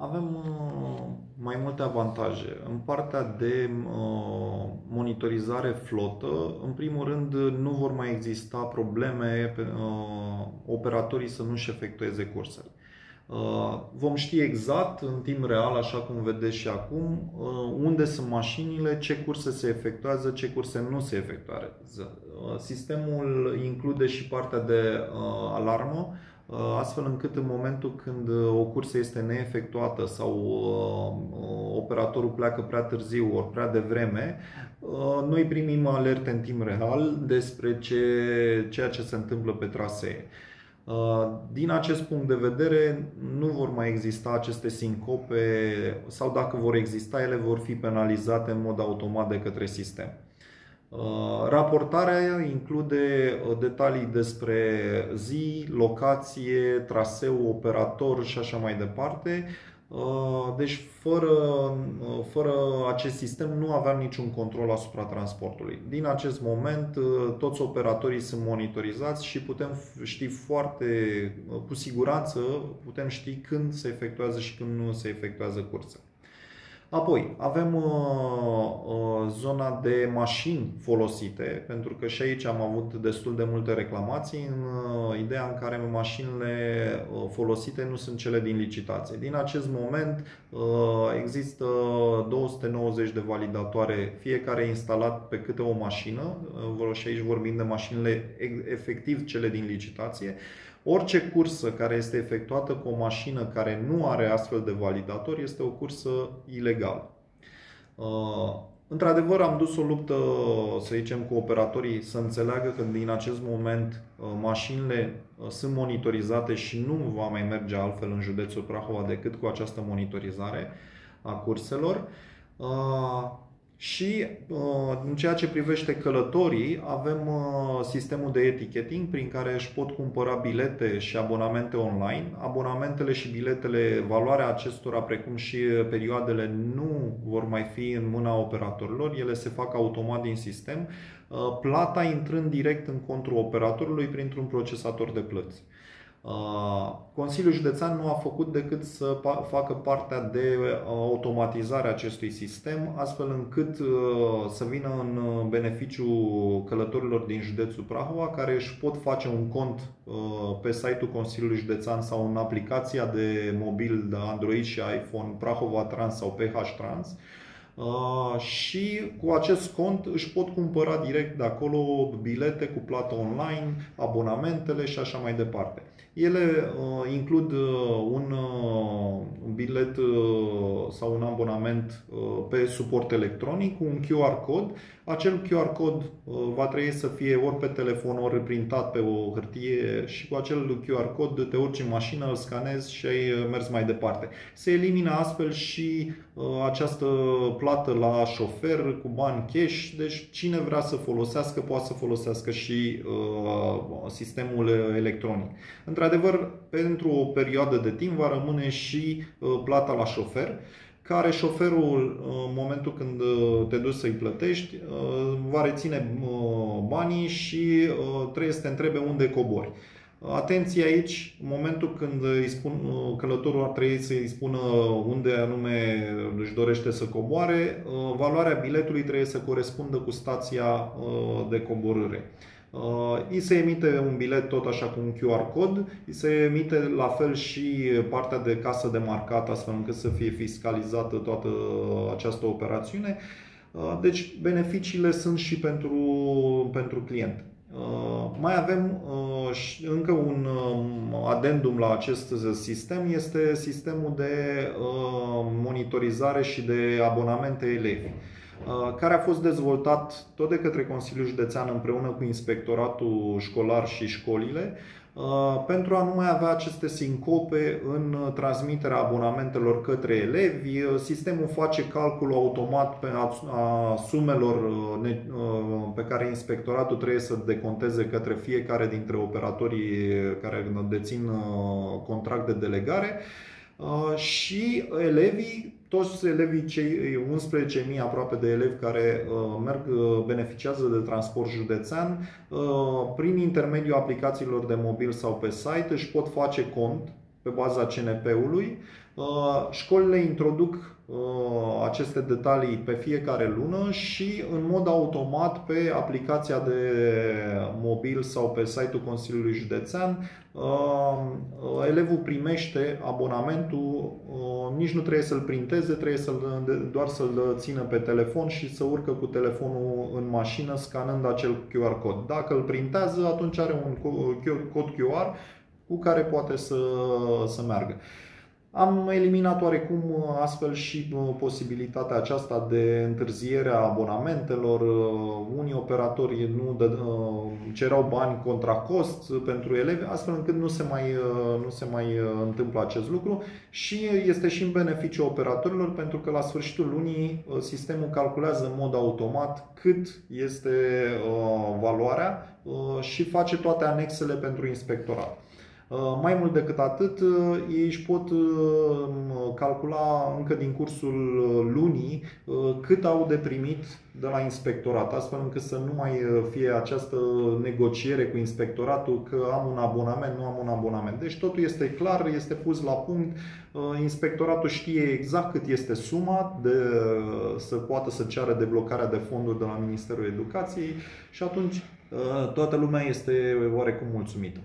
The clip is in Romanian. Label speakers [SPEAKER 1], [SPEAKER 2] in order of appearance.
[SPEAKER 1] Avem uh, mai multe avantaje. În partea de uh, monitorizare flotă, în primul rând, nu vor mai exista probleme pe uh, operatorii să nu-și efectueze cursele. Vom ști exact în timp real, așa cum vedeți și acum, unde sunt mașinile, ce curse se efectuează, ce curse nu se efectuează. Sistemul include și partea de alarmă, Uh, astfel încât în momentul când uh, o cursă este neefectuată sau uh, operatorul pleacă prea târziu ori prea devreme, noi primim alerte în timp real despre ce, ceea ce se întâmplă pe trasee. Din acest punct de vedere, nu vor mai exista aceste sincope sau dacă vor exista, ele vor fi penalizate în mod automat de către sistem. Uh, raportarea include uh, detalii despre zi, locație, traseu, operator și așa mai departe. Uh, deci fără, fără acest sistem nu aveam niciun control asupra transportului. Din acest moment toți operatorii sunt monitorizați și putem ști foarte cu siguranță putem ști când se efectuează și când nu se efectuează curse. Apoi, avem uh, uh, zona de mașini folosite, pentru că și aici am avut destul de multe reclamații în uh, ideea în care mașinile uh, folosite nu sunt cele din licitație. Din acest moment uh, există 290 de validatoare, fiecare instalat pe câte o mașină, uh, și aici vorbim de mașinile efectiv cele din licitație, Orice cursă care este efectuată cu o mașină care nu are astfel de validator este o cursă ilegală. Uh, într-adevăr, am dus o luptă, să zicem, cu operatorii să înțeleagă că din acest moment uh, mașinile uh, sunt monitorizate și nu va mai merge altfel în județul Prahova decât cu această monitorizare a curselor. Și uh, în ceea ce privește călătorii, avem uh, sistemul de eticheting prin care își pot cumpăra bilete și abonamente online. Abonamentele și biletele, valoarea acestora, precum și perioadele, nu vor mai fi în mâna operatorilor, ele se fac automat din sistem, uh, plata intrând direct în contul operatorului printr-un procesator de plăți. Consiliul Județean nu a făcut decât să facă partea de automatizare a acestui sistem, astfel încât să vină în beneficiu călătorilor din județul Prahova, care își pot face un cont pe site-ul Consiliului Județean sau în aplicația de mobil de Android și iPhone Prahova Trans sau PH Trans, și cu acest cont își pot cumpăra direct de acolo bilete cu plată online, abonamentele și așa mai departe. Ele uh, includ uh, un, uh, un bilet uh, sau un abonament uh, pe suport electronic cu un QR cod. Acel QR cod uh, va trebui să fie ori pe telefon, ori printat pe o hârtie și cu acel QR cod te urci în mașină, îl scanezi și ai uh, mers mai departe. Se elimină astfel și uh, această plată la șofer cu bani cash, deci cine vrea să folosească poate să folosească și uh, sistemul electronic. Într-adevăr, pentru o perioadă de timp va rămâne și uh, plata la șofer, care șoferul, în momentul când uh, te duci să-i plătești, uh, va reține uh, banii și trebuie să te întrebe unde cobori. Atenție aici, în momentul când îi spun, călătorul ar trebui să-i spună unde anume își dorește să coboare, valoarea biletului trebuie să corespundă cu stația de coborâre. Îi se emite un bilet tot așa cu un QR cod, îi se emite la fel și partea de casă de marcat astfel încât să fie fiscalizată toată această operațiune. Deci beneficiile sunt și pentru, pentru client. Mai avem încă un adendum la acest sistem, este sistemul de monitorizare și de abonamente elevi. Uh, care a fost dezvoltat tot de către Consiliul Județean împreună cu Inspectoratul Școlar și școlile uh, pentru a nu mai avea aceste sincope în transmiterea abonamentelor către elevi. Uh, sistemul face calculul automat a sumelor pe care inspectoratul trebuie să deconteze către fiecare dintre operatorii care dețin contract de delegare și elevii toți elevii, cei 11.000 aproape de elevi care uh, merg, uh, beneficiază de transport județean, uh, prin intermediul aplicațiilor de mobil sau pe site își pot face cont pe baza CNP-ului. Școlile introduc aceste detalii pe fiecare lună și în mod automat pe aplicația de mobil sau pe site-ul Consiliului Județean elevul primește abonamentul, nici nu trebuie să-l printeze, trebuie să doar să-l țină pe telefon și să urcă cu telefonul în mașină scanând acel QR cod. Dacă îl printează, atunci are un cod QR cu care poate să, să meargă. Am eliminat oarecum uh, astfel și uh, posibilitatea aceasta de întârziere a abonamentelor. Uh, unii operatori nu dă, cerau bani contra cost pentru elevi, astfel încât nu se, mai, nu se mai întâmplă acest lucru și este și în beneficiu operatorilor pentru că la sfârșitul lunii sistemul calculează în mod automat cât este valoarea și face toate anexele pentru inspectorat. Uh, mai mult decât atât, uh, ei își pot uh, calcula încă din cursul lunii cât au de primit de la inspectorat, astfel încât să nu mai fie această negociere cu inspectoratul că am un abonament, nu am un abonament. Deci totul este clar, este pus la punct, inspectoratul știe exact cât este suma de să poată să ceară deblocarea de fonduri de la Ministerul Educației și atunci toată lumea este oarecum mulțumită.